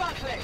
Barclay!